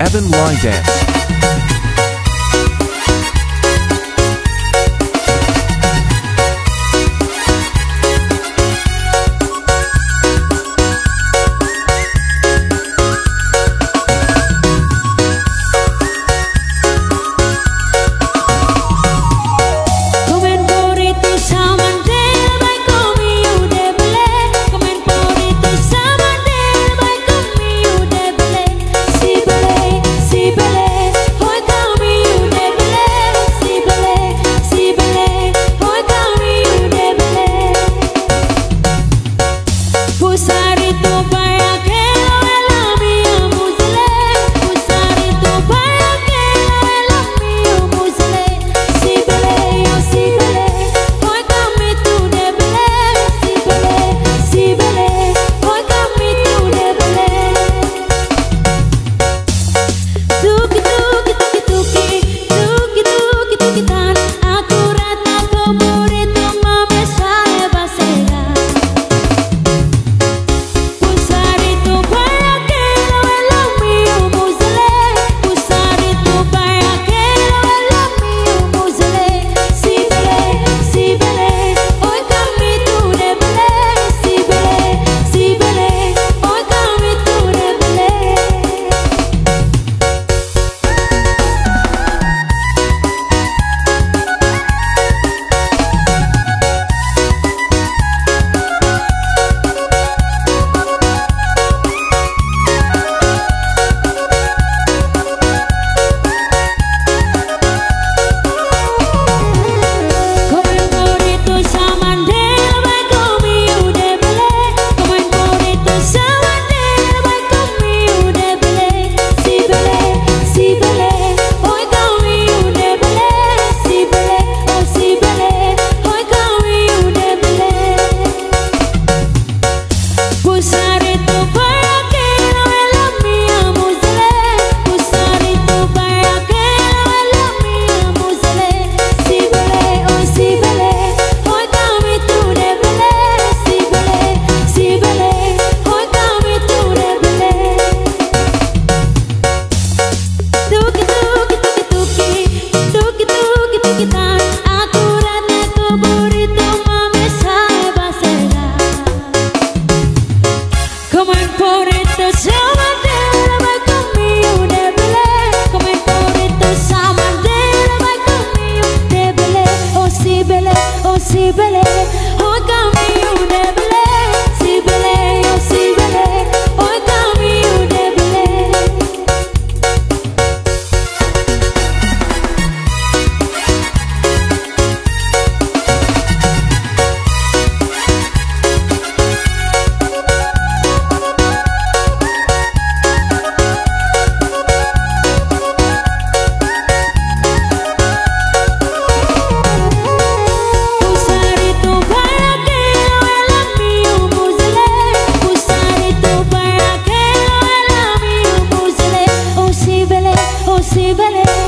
Evan Line Dance. possible